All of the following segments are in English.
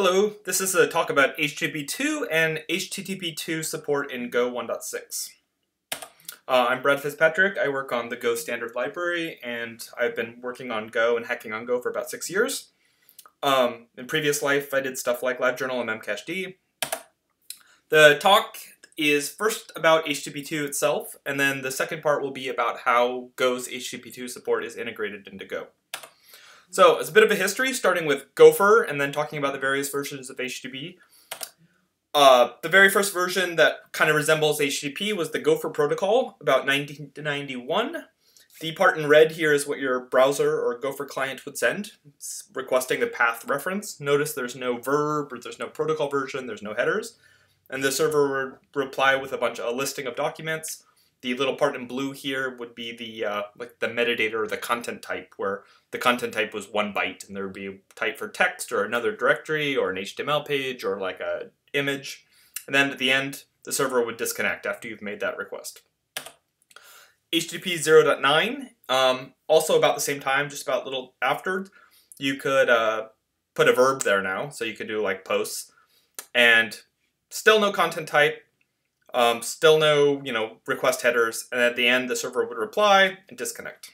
Hello, this is a talk about HTTP2 and HTTP2 support in Go 1.6. Uh, I'm Brad Fitzpatrick. I work on the Go standard library, and I've been working on Go and hacking on Go for about six years. Um, in previous life, I did stuff like LiveJournal and Memcached. The talk is first about HTTP2 itself, and then the second part will be about how Go's HTTP2 support is integrated into Go. So, it's a bit of a history, starting with Gopher and then talking about the various versions of HTTP. Uh, the very first version that kind of resembles HTTP was the Gopher protocol, about 1991. The part in red here is what your browser or Gopher client would send, it's requesting the path reference. Notice there's no verb, or there's no protocol version, there's no headers. And the server would reply with a bunch of a listing of documents the little part in blue here would be the uh, like the metadata or the content type, where the content type was one byte, and there would be a type for text or another directory or an HTML page or like a image. And then at the end, the server would disconnect after you've made that request. HTTP 0.9, um, also about the same time, just about a little after, you could uh, put a verb there now, so you could do like posts, and still no content type, um, still no, you know, request headers, and at the end the server would reply and disconnect.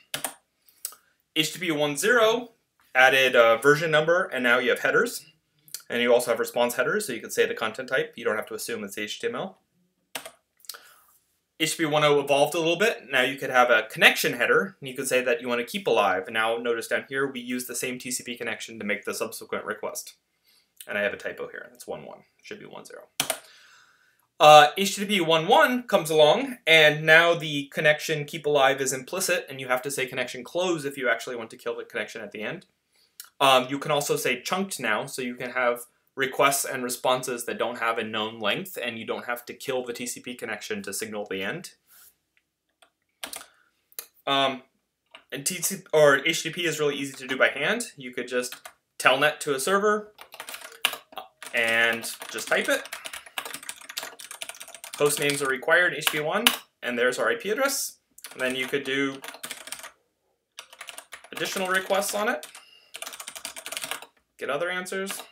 HTTP 1.0 added a version number, and now you have headers. And you also have response headers, so you can say the content type. You don't have to assume it's HTML. HTTP 1.0 evolved a little bit. Now you could have a connection header, and you could say that you want to keep alive. And now notice down here, we use the same TCP connection to make the subsequent request. And I have a typo here. It's 1.1. Should be 1.0. Uh, HTTP 1.1 comes along, and now the connection keep alive is implicit, and you have to say connection close if you actually want to kill the connection at the end. Um, you can also say chunked now, so you can have requests and responses that don't have a known length, and you don't have to kill the TCP connection to signal the end. Um, and TCP or HTTP is really easy to do by hand. You could just telnet to a server and just type it. Host names are required in HTTP1, and there's our IP address. And then you could do additional requests on it, get other answers.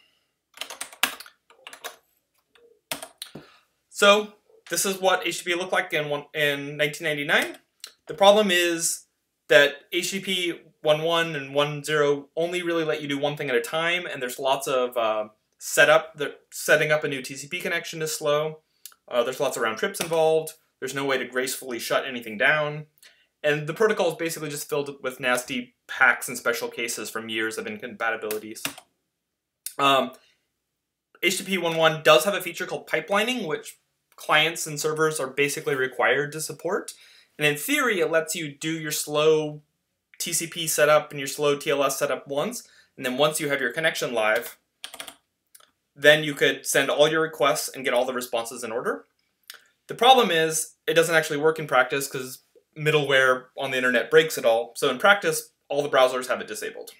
So this is what HTTP looked like in, one, in 1999. The problem is that HTTP 1.1 and 1.0 only really let you do one thing at a time, and there's lots of uh, setup. The, setting up a new TCP connection is slow. Uh, there's lots of round trips involved. There's no way to gracefully shut anything down. And the protocol is basically just filled with nasty hacks and special cases from years of incompatibilities. Um, HTTP 1.1 does have a feature called pipelining, which clients and servers are basically required to support. And in theory, it lets you do your slow TCP setup and your slow TLS setup once, and then once you have your connection live, then you could send all your requests and get all the responses in order. The problem is it doesn't actually work in practice because middleware on the internet breaks it all. So in practice, all the browsers have it disabled.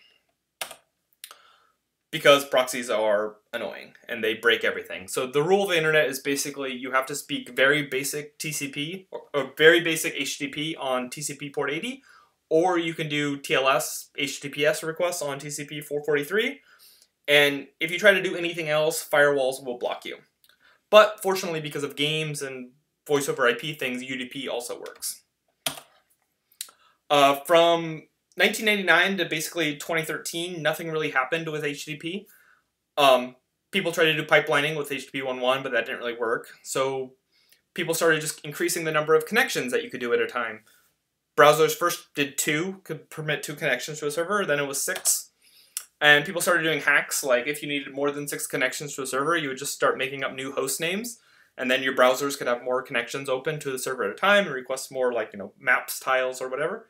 Because proxies are annoying and they break everything. So the rule of the internet is basically you have to speak very basic TCP or, or very basic HTTP on TCP port 80, or you can do TLS HTTPS requests on TCP 443, and if you try to do anything else, firewalls will block you. But fortunately, because of games and voice over IP things, UDP also works. Uh, from 1999 to basically 2013, nothing really happened with HTTP. Um, people tried to do pipelining with HTTP 1.1, but that didn't really work. So people started just increasing the number of connections that you could do at a time. Browsers first did two, could permit two connections to a server, then it was six. And people started doing hacks, like if you needed more than six connections to a server, you would just start making up new host names, and then your browsers could have more connections open to the server at a time and request more, like, you know, maps tiles or whatever.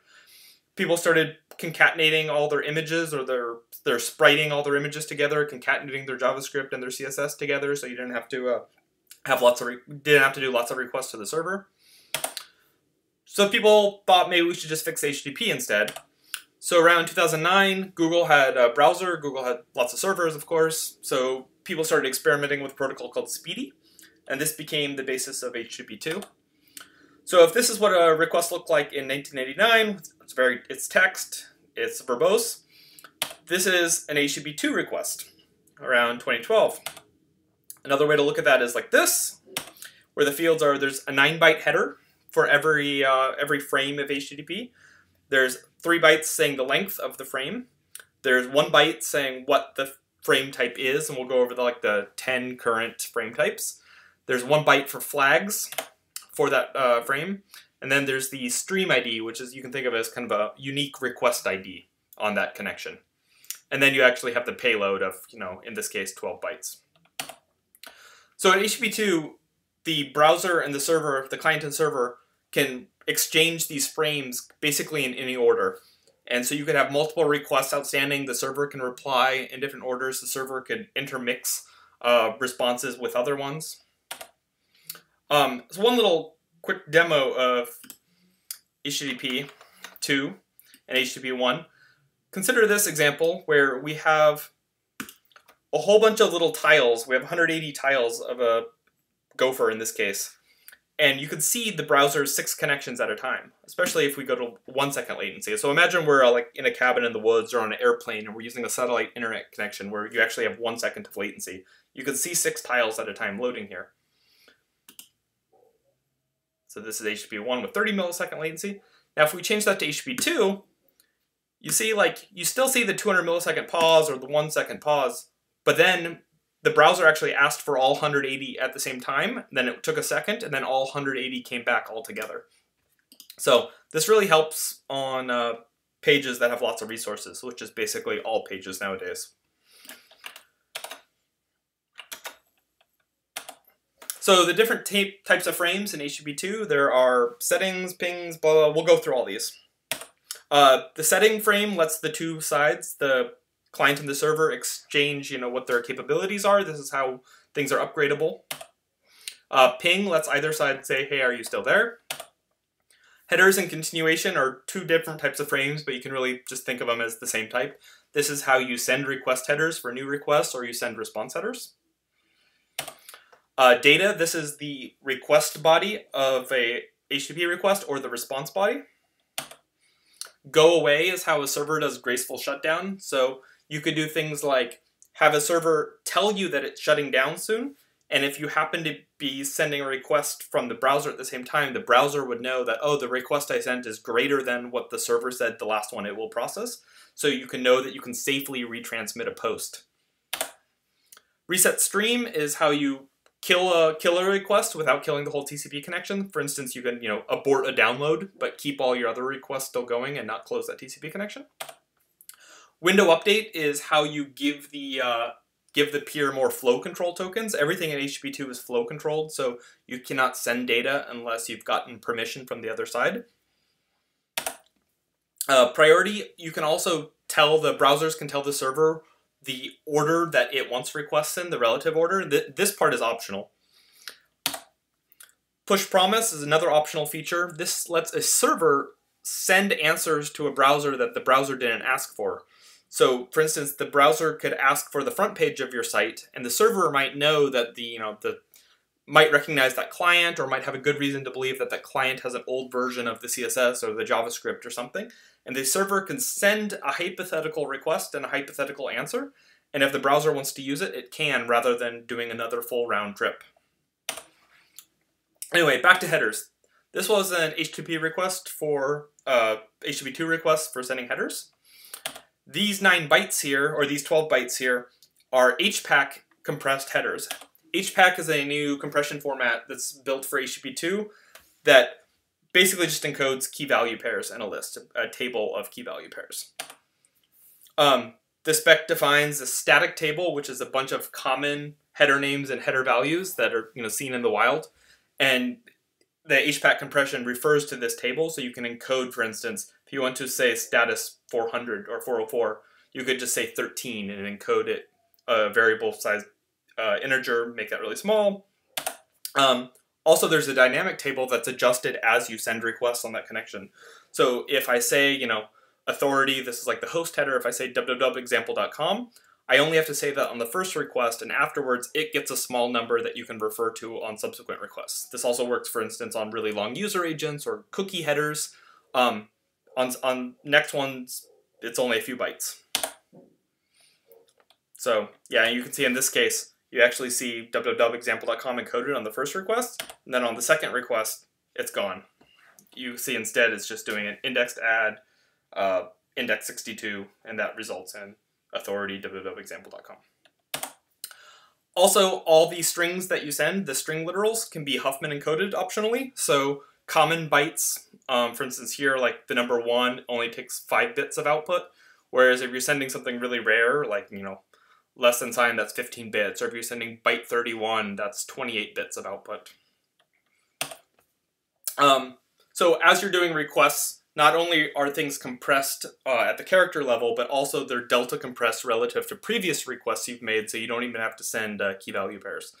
People started concatenating all their images or their, their spriting all their images together, concatenating their JavaScript and their CSS together so you didn't have to uh, have lots of, didn't have to do lots of requests to the server. So people thought maybe we should just fix HTTP instead. So around 2009, Google had a browser, Google had lots of servers, of course, so people started experimenting with a protocol called SPDY, and this became the basis of HTTP2. So if this is what a request looked like in 1989, it's very it's text, it's verbose. This is an HTTP2 request. around 2012. Another way to look at that is like this, where the fields are there's a nine byte header for every uh, every frame of HTTP. There's three bytes saying the length of the frame. There's one byte saying what the frame type is, and we'll go over the, like the 10 current frame types. There's one byte for flags for that uh, frame, and then there's the stream ID, which is you can think of as kind of a unique request ID on that connection. And then you actually have the payload of, you know, in this case, 12 bytes. So in HTTP2, the browser and the server, the client and server, can exchange these frames basically in any order. And so you could have multiple requests outstanding. The server can reply in different orders. The server could intermix uh, responses with other ones. Um, so one little quick demo of HTTP 2 and HTTP 1. Consider this example where we have a whole bunch of little tiles. We have 180 tiles of a gopher in this case and you can see the browser's six connections at a time, especially if we go to one second latency. So imagine we're uh, like in a cabin in the woods or on an airplane and we're using a satellite internet connection where you actually have one second of latency. You can see six tiles at a time loading here. So this is HTTP1 with 30 millisecond latency. Now if we change that to HTTP2, you see like, you still see the 200 millisecond pause or the one second pause, but then the browser actually asked for all 180 at the same time, then it took a second, and then all 180 came back all together. So this really helps on uh, pages that have lots of resources, which is basically all pages nowadays. So the different types of frames in HTTP2, there are settings, pings, blah, blah, we'll go through all these. Uh, the setting frame lets the two sides, the client and the server exchange, you know, what their capabilities are. This is how things are upgradable. Uh, ping lets either side say, hey, are you still there? Headers and continuation are two different types of frames, but you can really just think of them as the same type. This is how you send request headers for new requests or you send response headers. Uh, data, this is the request body of a HTTP request or the response body. Go away is how a server does graceful shutdown. So you could do things like have a server tell you that it's shutting down soon, and if you happen to be sending a request from the browser at the same time, the browser would know that, oh, the request I sent is greater than what the server said the last one it will process. So you can know that you can safely retransmit a post. Reset stream is how you kill a killer request without killing the whole TCP connection. For instance, you can, you know, abort a download, but keep all your other requests still going and not close that TCP connection. Window update is how you give the uh, give the peer more flow control tokens. Everything in HTTP2 is flow controlled, so you cannot send data unless you've gotten permission from the other side. Uh, priority, you can also tell the browsers can tell the server the order that it wants requests in, the relative order. Th this part is optional. Push promise is another optional feature. This lets a server send answers to a browser that the browser didn't ask for. So, for instance, the browser could ask for the front page of your site, and the server might know that the you know the might recognize that client, or might have a good reason to believe that that client has an old version of the CSS or the JavaScript or something. And the server can send a hypothetical request and a hypothetical answer, and if the browser wants to use it, it can rather than doing another full round trip. Anyway, back to headers. This was an HTTP request for uh, HTTP2 request for sending headers. These 9 bytes here, or these 12 bytes here, are HPACK compressed headers. HPACK is a new compression format that's built for HTTP2 that basically just encodes key value pairs and a list, a table of key value pairs. Um, the spec defines a static table, which is a bunch of common header names and header values that are you know seen in the wild, and the HPACK compression refers to this table, so you can encode, for instance, you want to say status 400 or 404, you could just say 13 and encode it a variable size uh, integer, make that really small. Um, also, there's a dynamic table that's adjusted as you send requests on that connection. So if I say, you know, authority, this is like the host header, if I say www.example.com, I only have to say that on the first request, and afterwards it gets a small number that you can refer to on subsequent requests. This also works, for instance, on really long user agents or cookie headers. Um, on, on next ones, it's only a few bytes. So yeah, you can see in this case, you actually see www.example.com encoded on the first request, and then on the second request, it's gone. You see instead it's just doing an indexed add, uh, index 62, and that results in authority www.example.com. Also, all the strings that you send, the string literals, can be Huffman encoded optionally. So common bytes, um, for instance here, like the number one only takes five bits of output, whereas if you're sending something really rare, like, you know, less than sign, that's 15 bits, or if you're sending byte 31, that's 28 bits of output. Um, so as you're doing requests, not only are things compressed uh, at the character level, but also they're delta compressed relative to previous requests you've made, so you don't even have to send uh, key value pairs.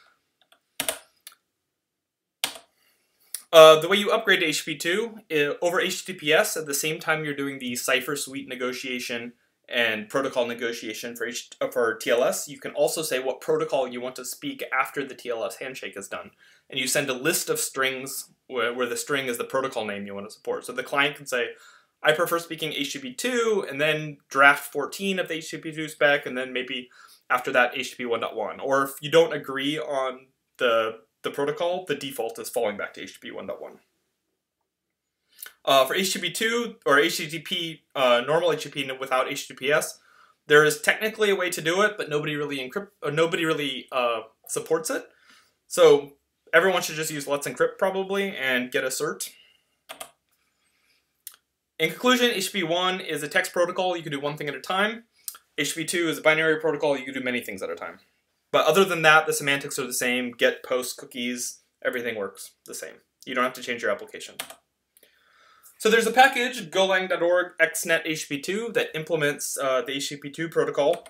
Uh, the way you upgrade to HTTP2, over HTTPS, at the same time you're doing the cipher suite negotiation and protocol negotiation for, H uh, for TLS, you can also say what protocol you want to speak after the TLS handshake is done. And you send a list of strings where, where the string is the protocol name you want to support. So the client can say, I prefer speaking HTTP2, and then draft 14 of the HTTP2 spec, and then maybe after that HTTP 1.1. Or if you don't agree on the the protocol, the default is falling back to HTTP 1.1. Uh, for HTTP2 or HTTP, uh, normal HTTP without HTTPS, there is technically a way to do it, but nobody really encrypt, or nobody really uh, supports it. So everyone should just use Let's Encrypt probably and get a cert. In conclusion, HTTP1 is a text protocol. You can do one thing at a time. HTTP2 is a binary protocol. You can do many things at a time. But other than that, the semantics are the same. Get, post, cookies, everything works the same. You don't have to change your application. So there's a package, golang.org xnet HTTP2, that implements uh, the HTTP2 protocol.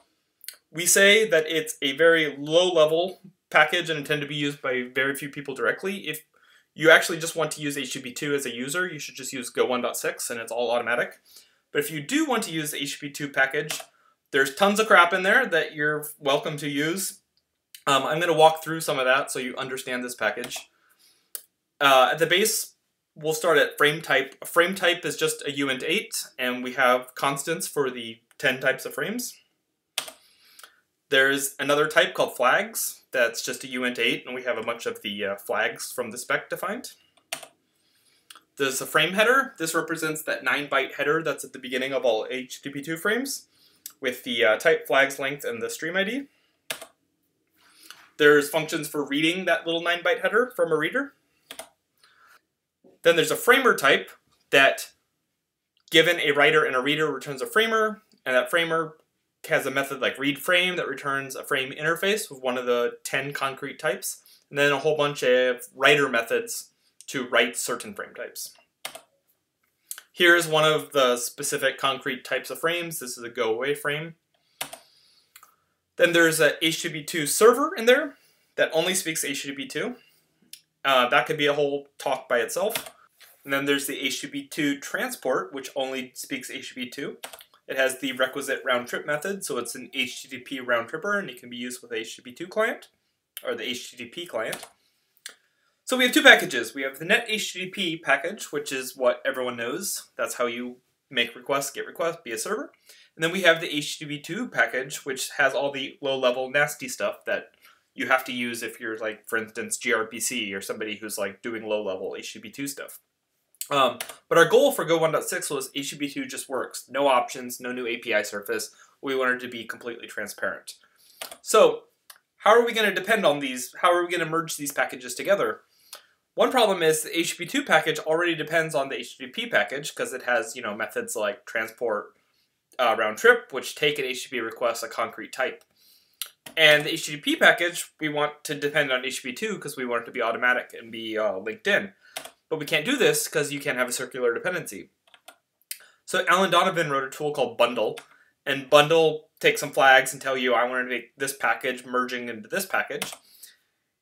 We say that it's a very low-level package and intended to be used by very few people directly. If you actually just want to use HTTP2 as a user, you should just use Go 1.6 and it's all automatic. But if you do want to use the HTTP2 package, there's tons of crap in there that you're welcome to use. Um, I'm going to walk through some of that so you understand this package. Uh, at the base, we'll start at frame type. Frame type is just a uint 8, and we have constants for the 10 types of frames. There's another type called flags. That's just a uint 8, and we have a bunch of the uh, flags from the spec defined. There's a frame header. This represents that 9-byte header that's at the beginning of all HTTP2 frames with the uh, type flags length and the stream ID. There's functions for reading that little 9-byte header from a reader. Then there's a framer type that, given a writer and a reader, returns a framer, and that framer has a method like read frame that returns a frame interface with one of the 10 concrete types, and then a whole bunch of writer methods to write certain frame types. Here's one of the specific concrete types of frames. This is a go away frame. Then there's a HTTP2 server in there that only speaks HTTP2. Uh, that could be a whole talk by itself. And then there's the HTTP2 transport, which only speaks HTTP2. It has the requisite round trip method, so it's an HTTP round tripper, and it can be used with the HTTP2 client, or the HTTP client. So we have two packages. We have the net HTTP package, which is what everyone knows. That's how you make requests, get requests, be a server. And then we have the HTTP2 package, which has all the low-level nasty stuff that you have to use if you're like, for instance, gRPC or somebody who's like doing low-level HTTP2 stuff. Um, but our goal for Go 1.6 was HTTP2 just works. No options, no new API surface. We wanted to be completely transparent. So how are we going to depend on these? How are we going to merge these packages together? One problem is the HTTP2 package already depends on the HTTP package because it has, you know, methods like transport, uh, round trip, which take an HTTP request a concrete type. And the HTTP package, we want to depend on HTTP2 because we want it to be automatic and be uh, linked in. But we can't do this because you can't have a circular dependency. So Alan Donovan wrote a tool called Bundle, and Bundle takes some flags and tell you I want to make this package merging into this package.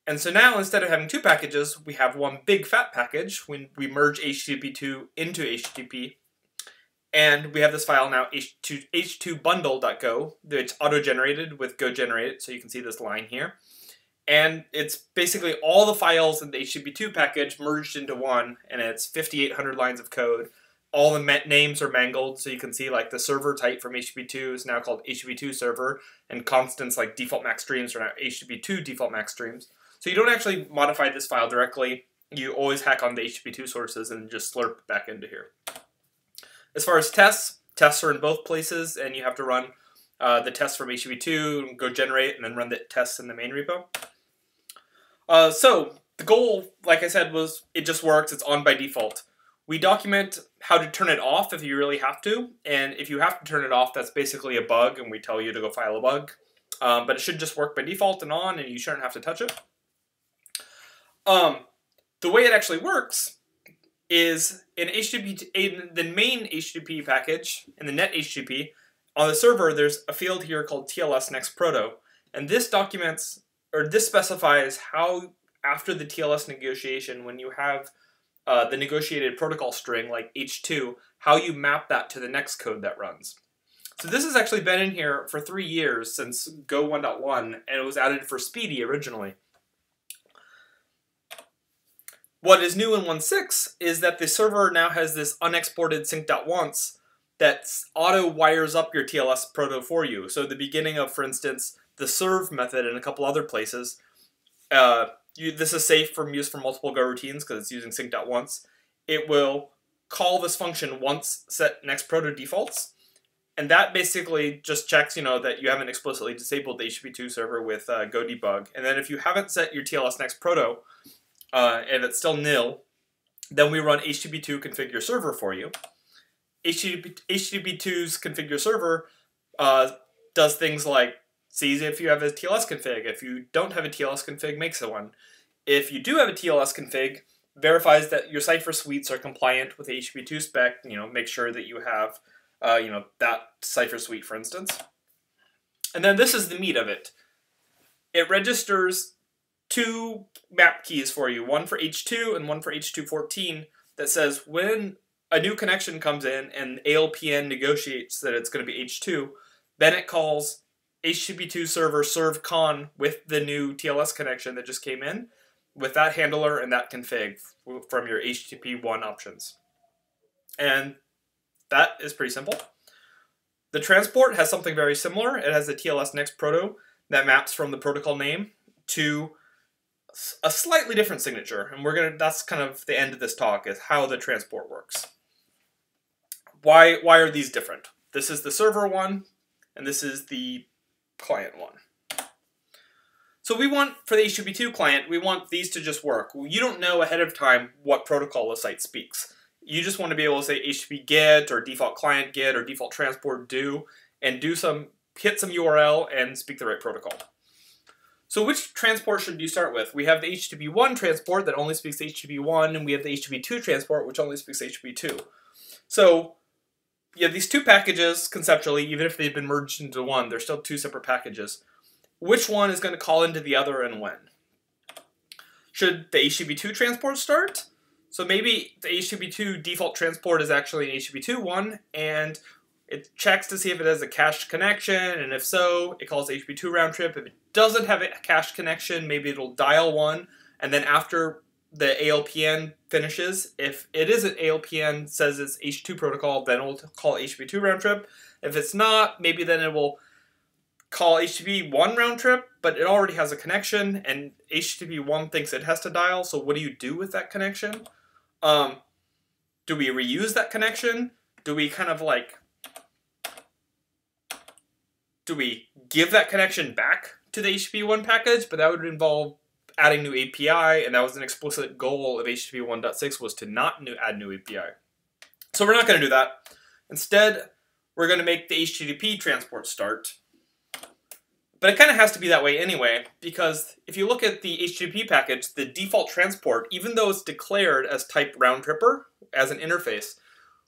And so now instead of having two packages, we have one big fat package when we merge HTTP2 into HTTP and we have this file now, h2, h2bundle.go, that's auto-generated with go generate, so you can see this line here. And it's basically all the files in the HTTP2 package merged into one, and it's 5,800 lines of code all the names are mangled, so you can see like the server type from HTTP2 is now called HTTP2 server, and constants like default max streams are now HTTP2 default max streams. So you don't actually modify this file directly. You always hack on the HTTP2 sources and just slurp back into here. As far as tests, tests are in both places, and you have to run uh, the tests from HTTP2, go generate, and then run the tests in the main repo. Uh, so the goal, like I said, was it just works. It's on by default. We document how to turn it off if you really have to, and if you have to turn it off, that's basically a bug, and we tell you to go file a bug. Um, but it should just work by default and on, and you shouldn't have to touch it. Um, the way it actually works is in HTTP in the main HTTP package in the net HTTP on the server. There's a field here called TLS next proto, and this documents or this specifies how after the TLS negotiation, when you have uh, the negotiated protocol string like H2, how you map that to the next code that runs. So this has actually been in here for three years since Go 1.1, and it was added for SPDY originally. What is new in 1.6 is that the server now has this unexported sync.once that auto wires up your TLS proto for you. So the beginning of, for instance, the serve method and a couple other places, uh, you, this is safe from use for multiple goroutines because it's using sync.once. It will call this function once set next proto defaults, and that basically just checks, you know, that you haven't explicitly disabled the HTTP2 server with uh, Go debug. And then if you haven't set your TLS next proto, uh, and it's still nil, then we run HTTP2 configure server for you. HTTP, HTTP2's configure server uh, does things like sees if you have a TLS config. If you don't have a TLS config, makes a one. If you do have a TLS config, verifies that your cipher suites are compliant with the HTTP2 spec. You know, make sure that you have, uh, you know, that cipher suite, for instance. And then this is the meat of it. It registers two map keys for you, one for H2 and one for H214, that says when a new connection comes in and ALPN negotiates that it's going to be H2, then it calls HTTP2 server serve con with the new TLS connection that just came in with that handler and that config from your HTTP 1 options. And that is pretty simple. The transport has something very similar. It has the TLS next proto that maps from the protocol name to a slightly different signature. And we're to that's kind of the end of this talk is how the transport works. Why why are these different? This is the server one and this is the client one. So we want, for the HTTP2 client, we want these to just work. You don't know ahead of time what protocol a site speaks. You just want to be able to say HTTP GET or default client GET or default transport do and do some, hit some URL and speak the right protocol. So which transport should you start with? We have the HTTP1 transport that only speaks HTTP1 and we have the HTTP2 transport which only speaks HTTP2. So you have these two packages conceptually, even if they've been merged into one, they're still two separate packages. Which one is going to call into the other and when? Should the HTTP2 transport start? So maybe the HTTP2 default transport is actually an HTTP2 one, and it checks to see if it has a cached connection, and if so, it calls HTTP2 round trip. If it doesn't have a cached connection, maybe it'll dial one, and then after the ALPN finishes. If it is an ALPN says it's H2 protocol, then it'll call HTTP2 round trip. If it's not, maybe then it will call HTTP 1 round trip, but it already has a connection, and HTTP 1 thinks it has to dial, so what do you do with that connection? Um, do we reuse that connection? Do we kind of like. Do we give that connection back to the HTTP 1 package? But that would involve adding new API, and that was an explicit goal of HTTP 1.6 was to not new, add new API. So we're not going to do that. Instead, we're going to make the HTTP transport start. But it kind of has to be that way anyway, because if you look at the HTTP package, the default transport, even though it's declared as type round tripper, as an interface,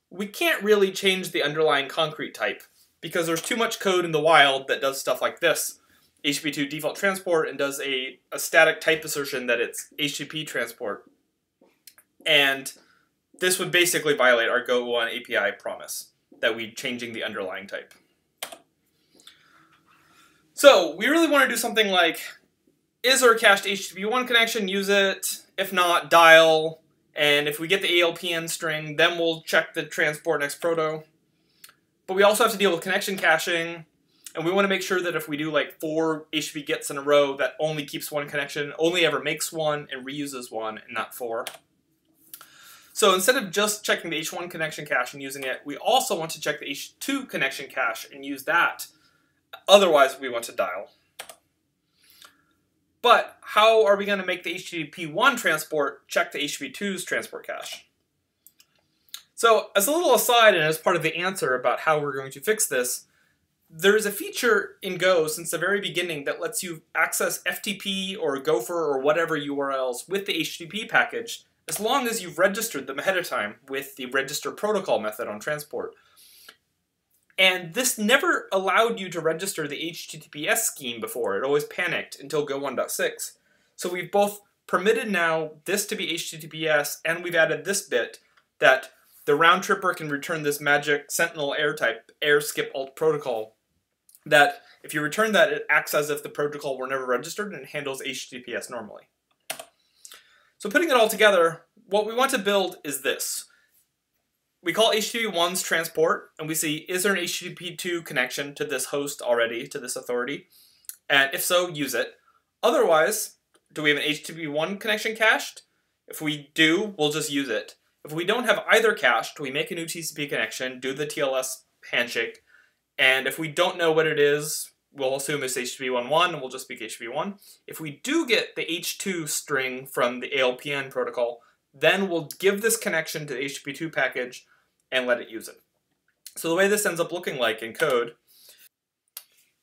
we can't really change the underlying concrete type, because there's too much code in the wild that does stuff like this. HTTP2 default transport and does a, a static type assertion that it's HTTP transport. And this would basically violate our Go1 API promise that we're changing the underlying type. So we really want to do something like, is there a cached HTTP1 connection? Use it. If not, dial. And if we get the ALPN string, then we'll check the transport next proto. But we also have to deal with connection caching, and we want to make sure that if we do like four HTTP gets in a row, that only keeps one connection, only ever makes one, and reuses one, and not four. So instead of just checking the H1 connection cache and using it, we also want to check the H2 connection cache and use that. Otherwise, we want to dial. But how are we going to make the HTTP1 transport check the HTTP2's transport cache? So as a little aside and as part of the answer about how we're going to fix this, there is a feature in Go since the very beginning that lets you access FTP or Gopher or whatever URLs with the HTTP package as long as you've registered them ahead of time with the register protocol method on transport. And this never allowed you to register the HTTPS scheme before. It always panicked until Go 1.6. So we've both permitted now this to be HTTPS, and we've added this bit that the round tripper can return this magic Sentinel air type, err skip alt protocol, that if you return that, it acts as if the protocol were never registered and handles HTTPS normally. So putting it all together, what we want to build is this. We call HTTP1's transport, and we see, is there an HTTP2 connection to this host already, to this authority? And if so, use it. Otherwise, do we have an HTTP1 connection cached? If we do, we'll just use it. If we don't have either cached, we make a new TCP connection, do the TLS handshake, and if we don't know what it is, we'll assume it's HTTP1.1 and we'll just speak HTTP1. If we do get the H2 string from the ALPN protocol, then we'll give this connection to the HTTP2 package and let it use it. So the way this ends up looking like in code,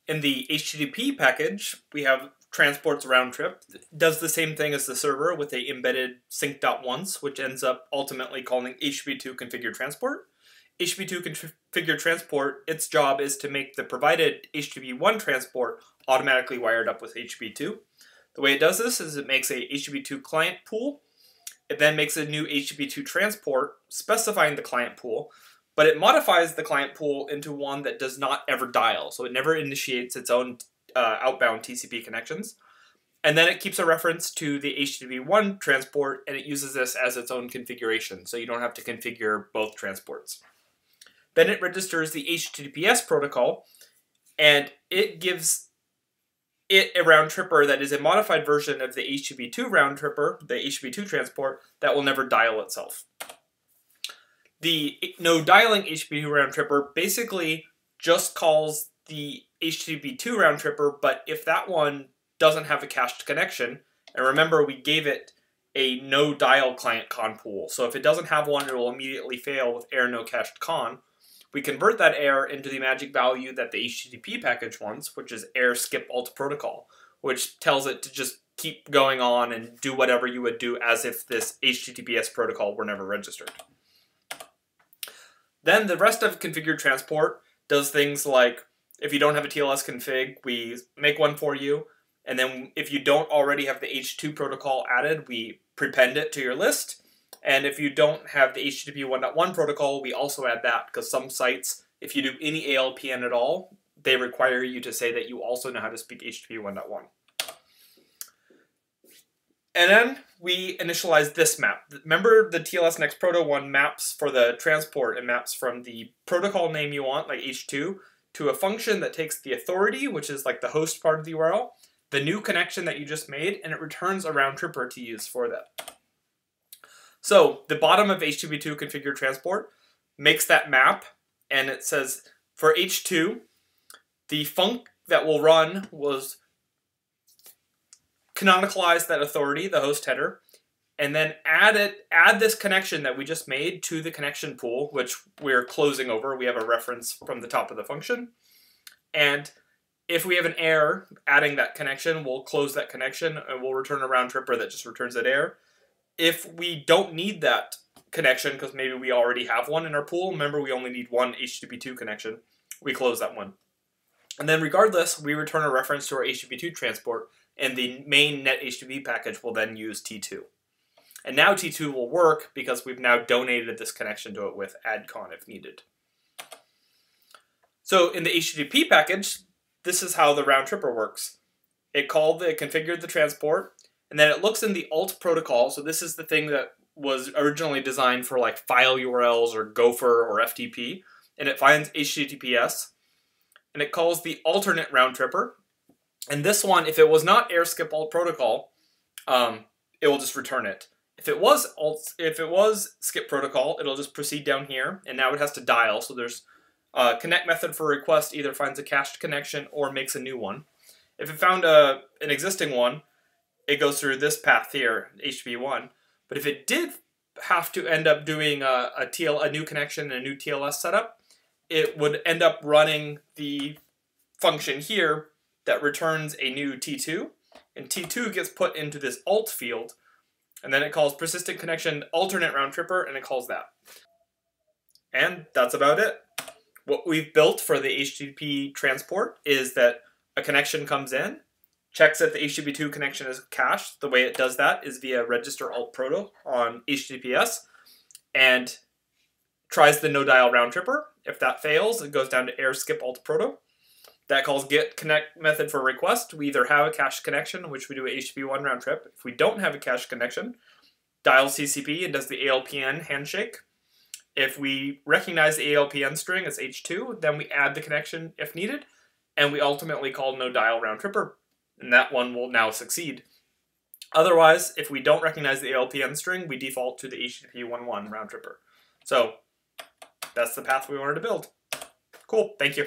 in the HTTP package, we have transports round trip, does the same thing as the server with a embedded sync.once, which ends up ultimately calling HTTP2 configure transport. HTTP2 configure transport, its job is to make the provided HTTP1 transport automatically wired up with HTTP2. The way it does this is it makes a HTTP2 client pool. It then makes a new HTTP2 transport specifying the client pool, but it modifies the client pool into one that does not ever dial, so it never initiates its own uh, outbound TCP connections. And then it keeps a reference to the HTTP1 transport, and it uses this as its own configuration, so you don't have to configure both transports. Then it registers the HTTPS protocol, and it gives it a round tripper that is a modified version of the HTTP2 round tripper, the HTTP2 transport, that will never dial itself. The no dialing HTTP2 round tripper basically just calls the HTTP2 round tripper, but if that one doesn't have a cached connection, and remember we gave it a no dial client con pool, so if it doesn't have one, it will immediately fail with error no cached con. We convert that error into the magic value that the HTTP package wants, which is error skip alt protocol, which tells it to just keep going on and do whatever you would do as if this HTTPS protocol were never registered. Then the rest of configured transport does things like if you don't have a TLS config, we make one for you. And then if you don't already have the H2 protocol added, we prepend it to your list. And if you don't have the HTTP 1.1 protocol, we also add that because some sites, if you do any ALPN at all, they require you to say that you also know how to speak HTTP 1.1. And then we initialize this map. Remember the TLS Next Proto one maps for the transport and maps from the protocol name you want, like H2, to a function that takes the authority, which is like the host part of the URL, the new connection that you just made, and it returns a round tripper to use for that. So the bottom of HTTP2 configure transport makes that map, and it says for H2, the func that will run was canonicalize that authority, the host header, and then add it, add this connection that we just made to the connection pool, which we're closing over. We have a reference from the top of the function. And if we have an error adding that connection, we'll close that connection and we'll return a round tripper that just returns that error if we don't need that connection because maybe we already have one in our pool, remember we only need one HTTP2 connection, we close that one. And then regardless, we return a reference to our HTTP2 transport, and the main net HTTP package will then use T2. And now T2 will work because we've now donated this connection to it with addcon if needed. So in the HTTP package, this is how the round tripper works. It called, it configured the transport, and then it looks in the alt protocol. So this is the thing that was originally designed for like file URLs or Gopher or FTP, and it finds HTTPS, and it calls the alternate round tripper. And this one, if it was not err skip alt protocol, um, it will just return it. If it was alt, if it was skip protocol, it'll just proceed down here, and now it has to dial. So there's a connect method for request either finds a cached connection or makes a new one. If it found a an existing one, it goes through this path here, HTTP1. But if it did have to end up doing a, a, TL, a new connection and a new TLS setup, it would end up running the function here that returns a new T2, and T2 gets put into this alt field, and then it calls persistent connection alternate round tripper, and it calls that. And that's about it. What we've built for the HTTP transport is that a connection comes in, checks that the HTTP2 connection is cached. The way it does that is via register alt proto on HTTPS, and tries the no dial round tripper. If that fails, it goes down to err skip alt proto. That calls get connect method for request. We either have a cached connection, which we do a HTTP1 round trip. If we don't have a cached connection, dial TCP and does the ALPN handshake. If we recognize the ALPN string as H2, then we add the connection if needed, and we ultimately call no dial round tripper, and that one will now succeed. Otherwise, if we don't recognize the ALPN string, we default to the HTTP 1.1 round tripper. So that's the path we wanted to build. Cool, thank you.